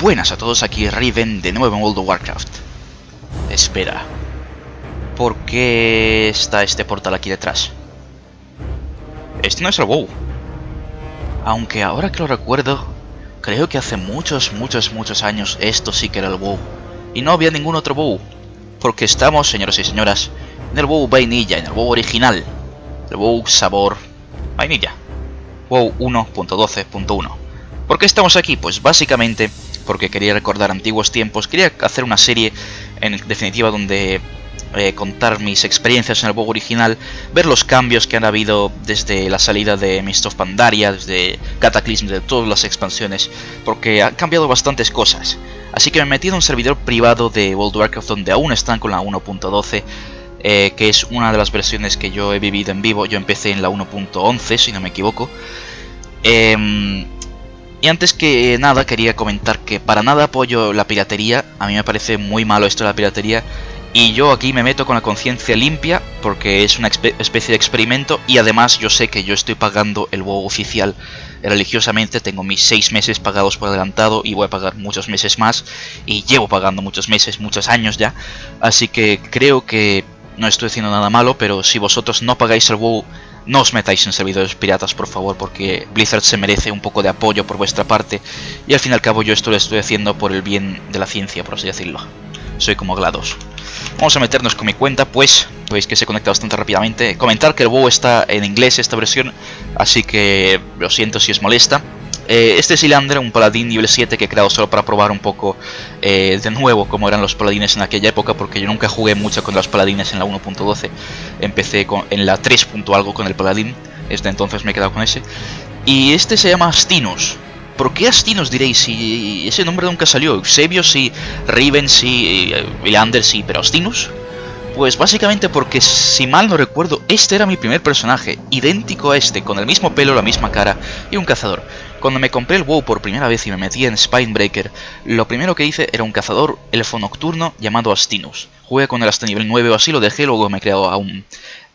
Buenas a todos, aquí Riven de nuevo en World of Warcraft. Espera. ¿Por qué está este portal aquí detrás? Este no es el WoW. Aunque ahora que lo recuerdo, creo que hace muchos, muchos, muchos años esto sí que era el WoW. Y no había ningún otro WoW. Porque estamos, señores y señoras, en el WoW vainilla, en el WoW original. El WoW sabor vainilla. WoW 1.12.1. ¿Por qué estamos aquí? Pues básicamente porque quería recordar antiguos tiempos, quería hacer una serie en definitiva donde eh, contar mis experiencias en el juego original, ver los cambios que han habido desde la salida de Mist of Pandaria, desde Cataclysm, de todas las expansiones, porque han cambiado bastantes cosas. Así que me metí en un servidor privado de World of Warcraft donde aún están con la 1.12, eh, que es una de las versiones que yo he vivido en vivo. Yo empecé en la 1.11, si no me equivoco. Eh, y antes que nada quería comentar que para nada apoyo la piratería, a mí me parece muy malo esto de la piratería. Y yo aquí me meto con la conciencia limpia porque es una especie de experimento. Y además yo sé que yo estoy pagando el WoW oficial religiosamente, tengo mis 6 meses pagados por adelantado y voy a pagar muchos meses más. Y llevo pagando muchos meses, muchos años ya, así que creo que no estoy haciendo nada malo, pero si vosotros no pagáis el WoW no os metáis en servidores piratas, por favor, porque Blizzard se merece un poco de apoyo por vuestra parte. Y al fin y al cabo yo esto lo estoy haciendo por el bien de la ciencia, por así decirlo. Soy como GLaDOS. Vamos a meternos con mi cuenta, pues veis que se conecta bastante rápidamente. Comentar que el WoW está en inglés esta versión, así que lo siento si os molesta. Eh, este es un paladín nivel 7 que he creado solo para probar un poco eh, de nuevo cómo eran los paladines en aquella época, porque yo nunca jugué mucho con los paladines en la 1.12. Empecé con, en la 3. algo con el paladín, desde entonces me he quedado con ese. Y este se llama Astinus. ¿Por qué Astinus diréis? Si ese nombre nunca salió. Eusebio sí, Riven sí, Ilander sí, pero Astinus. Pues básicamente porque, si mal no recuerdo, este era mi primer personaje, idéntico a este, con el mismo pelo, la misma cara y un cazador. Cuando me compré el WoW por primera vez y me metí en Spinebreaker, lo primero que hice era un cazador elfo nocturno llamado Astinus. Jugué con él hasta nivel 9 o así, lo dejé, luego me he creado a un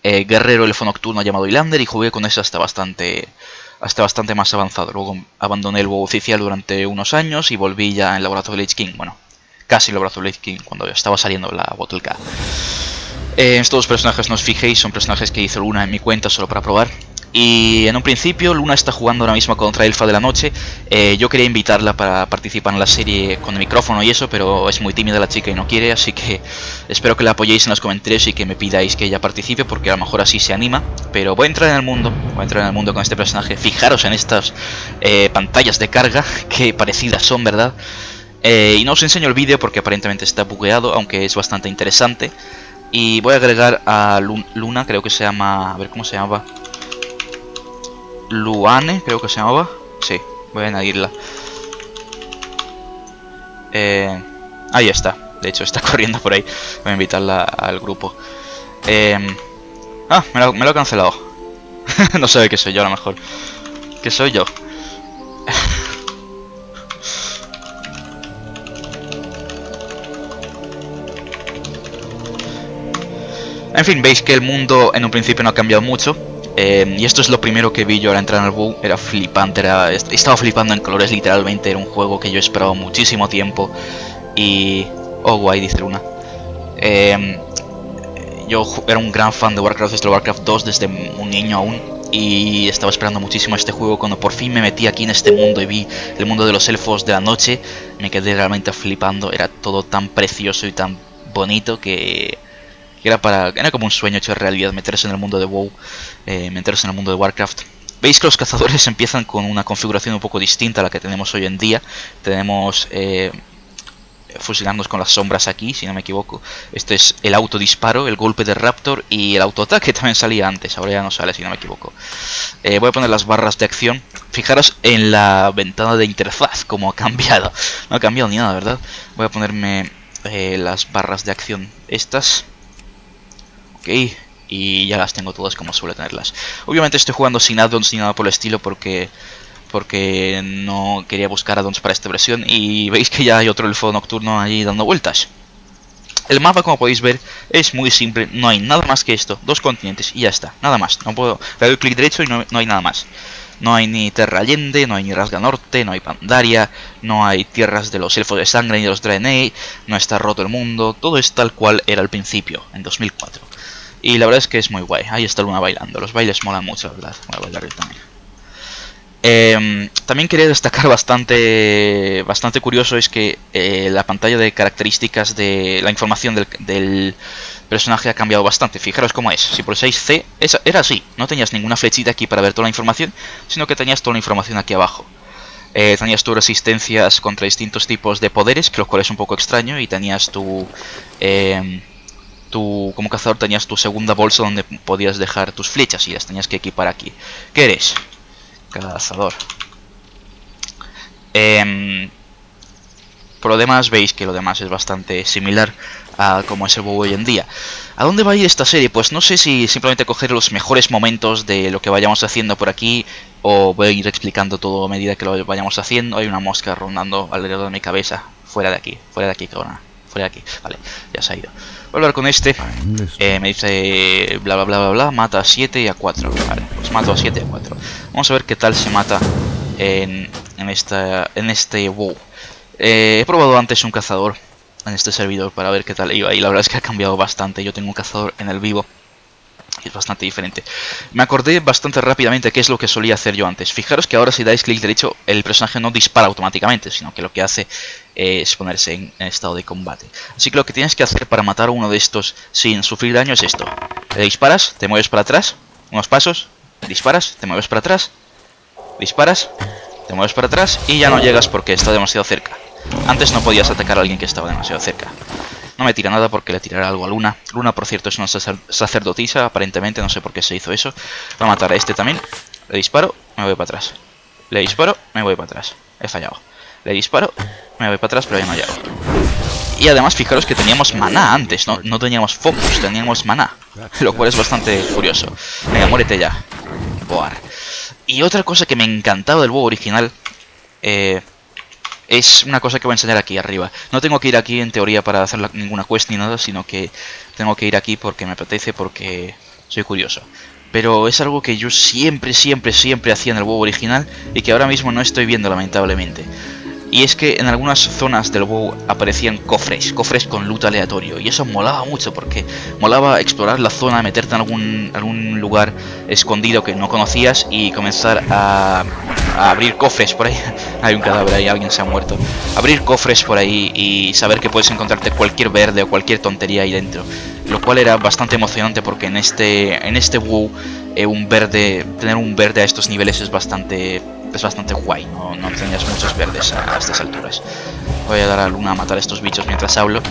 eh, guerrero elfo nocturno llamado Ilander y jugué con ese hasta bastante hasta bastante más avanzado. Luego abandoné el WoW oficial durante unos años y volví ya en el de Lich King. Bueno, casi de Lich King cuando estaba saliendo la Bottle K. Eh, estos personajes no os fijéis, son personajes que hizo Luna en mi cuenta solo para probar. Y en un principio Luna está jugando ahora mismo contra Elfa de la Noche. Eh, yo quería invitarla para participar en la serie con el micrófono y eso, pero es muy tímida la chica y no quiere, así que espero que la apoyéis en los comentarios y que me pidáis que ella participe, porque a lo mejor así se anima. Pero voy a entrar en el mundo, voy a entrar en el mundo con este personaje. Fijaros en estas eh, pantallas de carga, que parecidas son, ¿verdad? y no os enseño el vídeo porque aparentemente está bugueado, aunque es bastante interesante. Y voy a agregar a Luna, creo que se llama... A ver cómo se llamaba. Luane, creo que se llamaba. Sí, voy a añadirla. Eh, ahí está. De hecho, está corriendo por ahí. Voy a invitarla al grupo. Eh, ah, me lo, me lo he cancelado. no sabe que soy yo a lo mejor. Que soy yo. En fin, veis que el mundo en un principio no ha cambiado mucho. Eh, y esto es lo primero que vi yo al entrar en el WoW. Era flipante, era, estaba flipando en colores literalmente. Era un juego que yo esperaba muchísimo tiempo. Y... Oh, guay, dice Luna. Eh, yo era un gran fan de Warcraft desde Warcraft 2 desde un niño aún. Y estaba esperando muchísimo este juego. Cuando por fin me metí aquí en este mundo y vi el mundo de los elfos de la noche, me quedé realmente flipando. Era todo tan precioso y tan bonito que era para era como un sueño hecho realidad meterse en el mundo de WoW, eh, meterse en el mundo de Warcraft. Veis que los cazadores empiezan con una configuración un poco distinta a la que tenemos hoy en día. Tenemos eh, fusilándonos con las sombras aquí, si no me equivoco. Este es el autodisparo, el golpe de Raptor y el autoataque también salía antes, ahora ya no sale, si no me equivoco. Eh, voy a poner las barras de acción. Fijaros en la ventana de interfaz, como ha cambiado. No ha cambiado ni nada, ¿verdad? Voy a ponerme eh, las barras de acción estas ok, y ya las tengo todas como suele tenerlas. Obviamente estoy jugando sin addons ni nada por el estilo porque porque no quería buscar addons para esta versión y veis que ya hay otro elfo nocturno ahí dando vueltas. El mapa, como podéis ver, es muy simple, no hay nada más que esto, dos continentes y ya está, nada más. No puedo dar el clic derecho y no, hay nada más. No hay ni Terra Allende, no hay ni Rasga Norte, no hay Pandaria, no hay tierras de los Elfos de Sangre ni de los Draenei, no está roto el mundo, todo es tal cual era al principio, en 2004. Y la verdad es que es muy guay, ahí está Luna bailando, los bailes molan mucho, la verdad, voy a bailar yo también. Em, también quería destacar bastante, bastante curioso es que eh, la pantalla de características de la información del, personaje ha cambiado bastante. Fijaros cómo es. Si pulsáis C, era así. No tenías ninguna flechita aquí para ver toda la información, sino que tenías toda la información aquí abajo. Eh, tenías tus resistencias contra distintos tipos de poderes, lo cual es un poco extraño, y tenías tu... Em, tu como cazador tenías tu segunda bolsa donde podías dejar tus flechas y las tenías que equipar aquí. ¿Qué eres? cazador. Eh, por lo demás veis que lo demás es bastante similar a como es el WoW hoy en día. ¿A dónde va a ir esta serie? Pues no sé si simplemente coger los mejores momentos de lo que vayamos haciendo por aquí o voy a ir explicando todo a medida que lo vayamos haciendo. Hay una mosca rondando alrededor de mi cabeza. Fuera de aquí, fuera de aquí, cabrona. Fuera de aquí. Vale, ya se ha ido. Voy a hablar con este. Eh, me dice bla bla bla bla bla. Mata a 7 y a 4. Vale, pues mato a 7 y a 4. Vamos a ver qué tal se mata en, en, esta, en este WoW. Eh, he probado antes un cazador en este servidor para ver qué tal iba y la verdad es que ha cambiado bastante. Yo tengo un cazador en el vivo es bastante diferente. Me acordé bastante rápidamente qué es lo que solía hacer yo antes. Fijaros que ahora si dais clic derecho el personaje no dispara automáticamente, sino que lo que hace es ponerse en, en, estado de combate. Así que lo que tienes que hacer para matar a uno de estos sin sufrir daño es esto. Le disparas, te mueves para atrás, unos pasos, disparas, te mueves para atrás, disparas, te mueves para atrás y ya no llegas porque está demasiado cerca. Antes no podías atacar a alguien que estaba demasiado cerca. No me tira nada porque le tirará algo a Luna. Luna, por cierto, es una sacerdotisa, aparentemente, no sé por qué se hizo eso. Va a matar a este también. Le disparo, me voy para atrás. Le disparo, me voy para atrás. He fallado. Le disparo, me voy para atrás, pero ha llegado. Y además, fijaros que teníamos maná antes, no, no teníamos focus, teníamos maná. Lo cual es bastante curioso. Venga, muérete ya. Boar. Y otra cosa que me encantaba del juego original eh, es una cosa que voy a enseñar aquí arriba. No tengo que ir aquí en teoría para hacer ninguna quest ni nada, sino que tengo que ir aquí porque me apetece, porque soy curioso. Pero es algo que yo siempre, siempre, siempre hacía en el juego original y que ahora mismo no estoy viendo lamentablemente. Y es que en algunas zonas del WoW aparecían cofres, cofres con loot aleatorio. Y eso molaba mucho porque molaba explorar la zona, meterte en algún, algún lugar escondido que no conocías y comenzar a, abrir cofres por ahí. Hay un cadáver ahí, alguien se ha muerto. Abrir cofres por ahí y saber que puedes encontrarte cualquier verde o cualquier tontería ahí dentro. Lo cual era bastante emocionante porque en este, en este WoW eh, un verde, tener un verde a estos niveles es bastante es bastante guay, no, no tenías muchos verdes a, estas alturas. Voy a dar a Luna a matar a estos bichos mientras hablo.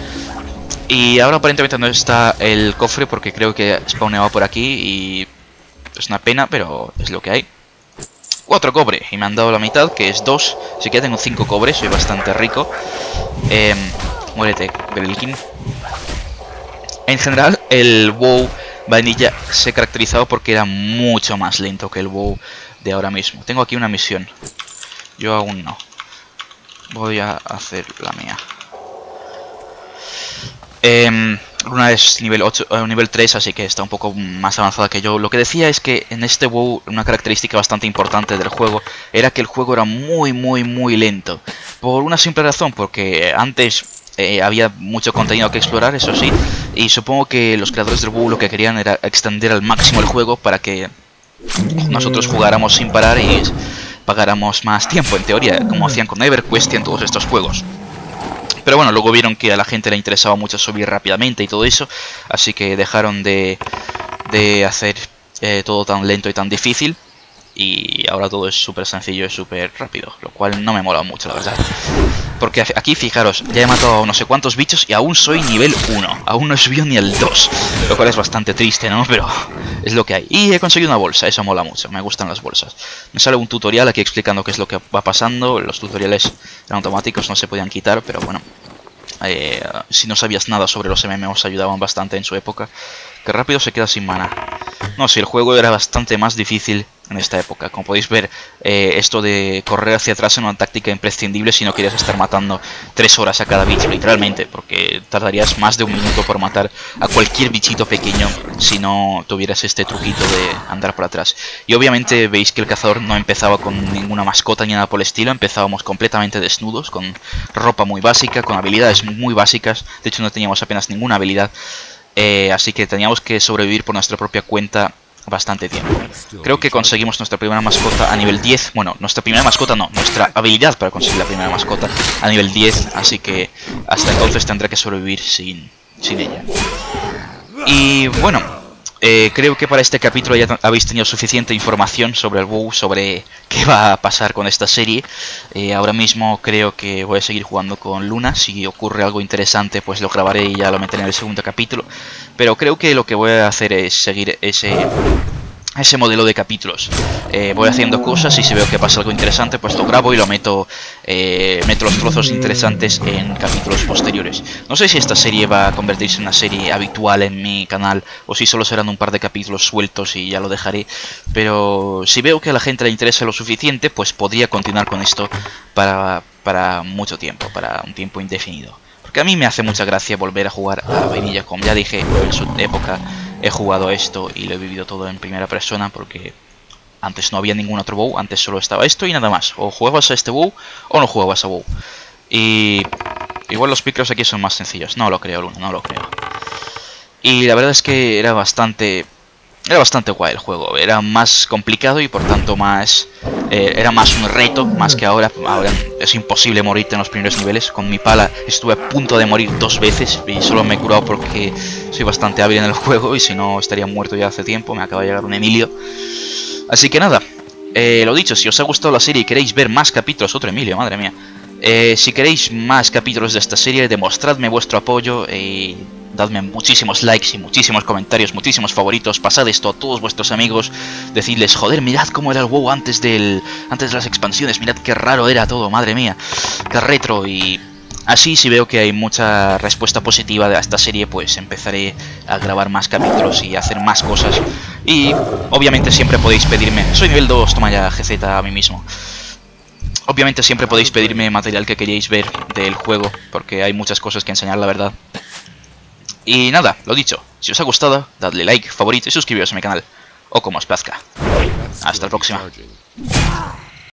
Y ahora aparentemente no está el cofre porque creo que spawneaba por aquí y es una pena, pero es lo que hay. Cuatro cobre y me han dado la mitad, que es dos. Así que ya tengo cinco cobres, soy bastante rico. Eh, muérete, Belkin. En general, el WoW Vanilla se caracterizaba porque era mucho más lento que el WoW de ahora mismo. Tengo aquí una misión. Yo aún no. Voy a hacer la mía. Eh, Luna es nivel 8, eh, nivel 3, así que está un poco más avanzada que yo. Lo que decía es que en este WoW una característica bastante importante del juego era que el juego era muy, muy, muy lento. Por una simple razón, porque antes eh, había mucho contenido que explorar, eso sí, y supongo que los creadores del WoW lo que querían era extender al máximo el juego para que nosotros jugáramos sin parar y pagáramos más tiempo, en teoría, como hacían con EverQuest y en todos estos juegos. Pero bueno, luego vieron que a la gente le interesaba mucho subir rápidamente y todo eso, así que dejaron de, de hacer eh, todo tan lento y tan difícil y ahora todo es súper sencillo y súper rápido, lo cual no me mola mucho la verdad. Porque aquí fijaros, ya he matado no sé cuántos bichos y aún soy nivel 1, aún no he subido ni el 2, lo cual es bastante triste, ¿no? Pero es lo que hay. Y he conseguido una bolsa, eso mola mucho, me gustan las bolsas. Me sale un tutorial aquí explicando qué es lo que va pasando, los tutoriales eran automáticos, no se podían quitar, pero bueno. Eh, si no sabías nada sobre los MMOs ayudaban bastante en su época. Que rápido se queda sin mana. No, si el juego era bastante más difícil en esta época. Como podéis ver, eh, esto de correr hacia atrás es una táctica imprescindible si no quieres estar matando tres horas a cada bicho, literalmente, porque tardarías más de un minuto por matar a cualquier bichito pequeño si no tuvieras este truquito de andar por atrás. Y obviamente veis que el cazador no empezaba con ninguna mascota ni nada por el estilo, empezábamos completamente desnudos, con ropa muy básica, con habilidades muy básicas, de hecho no teníamos apenas ninguna habilidad. Eh, así que teníamos que sobrevivir por nuestra propia cuenta bastante tiempo. Creo que conseguimos nuestra primera mascota a nivel 10. Bueno, nuestra primera mascota no, nuestra habilidad para conseguir la primera mascota a nivel 10. Así que hasta entonces tendré que sobrevivir sin, sin ella. Y bueno, eh, creo que para este capítulo ya habéis tenido suficiente información sobre el WoW, sobre qué va a pasar con esta serie. Eh, ahora mismo creo que voy a seguir jugando con Luna. Si ocurre algo interesante, pues lo grabaré y ya lo meteré en el segundo capítulo. Pero creo que lo que voy a hacer es seguir ese ese modelo de capítulos. Eh, voy haciendo cosas y si veo que pasa algo interesante, pues lo grabo y lo meto, eh, meto los trozos interesantes en capítulos posteriores. No sé si esta serie va a convertirse en una serie habitual en mi canal o si solo serán un par de capítulos sueltos y ya lo dejaré. Pero si veo que a la gente le interesa lo suficiente, pues podría continuar con esto para, para mucho tiempo, para un tiempo indefinido. Porque a mí me hace mucha gracia volver a jugar a Vainilla, como ya dije en su época he jugado esto y lo he vivido todo en primera persona porque antes no había ningún otro WoW, antes solo estaba esto y nada más. O jugabas a este WoW o no jugabas a WoW. Y igual los picros aquí son más sencillos. No lo creo, Luna, no lo creo. Y la verdad es que era bastante era bastante guay el juego, era más complicado y por tanto más... Eh, era más un reto, más que ahora. Ahora es imposible morirte en los primeros niveles. Con mi pala estuve a punto de morir dos veces y solo me he curado porque soy bastante hábil en el juego y si no estaría muerto ya hace tiempo. Me acaba de llegar un Emilio. Así que nada, eh, lo dicho, si os ha gustado la serie y queréis ver más capítulos, otro Emilio, madre mía. Eh, si queréis más capítulos de esta serie, demostradme vuestro apoyo y dadme muchísimos likes y muchísimos comentarios, muchísimos favoritos, pasad esto a todos vuestros amigos, decidles, joder, mirad cómo era el WoW antes del antes de las expansiones, mirad qué raro era todo, madre mía, qué retro y así si veo que hay mucha respuesta positiva de esta serie, pues empezaré a grabar más capítulos y hacer más cosas. Y obviamente siempre podéis pedirme, soy nivel 2, toma ya GZ a mí mismo. Obviamente siempre podéis pedirme material que queréis ver del juego, porque hay muchas cosas que enseñar, la verdad. Y nada, lo dicho, si os ha gustado, dadle like, favorito y suscribiros a mi canal, o como os plazca. Hasta la próxima.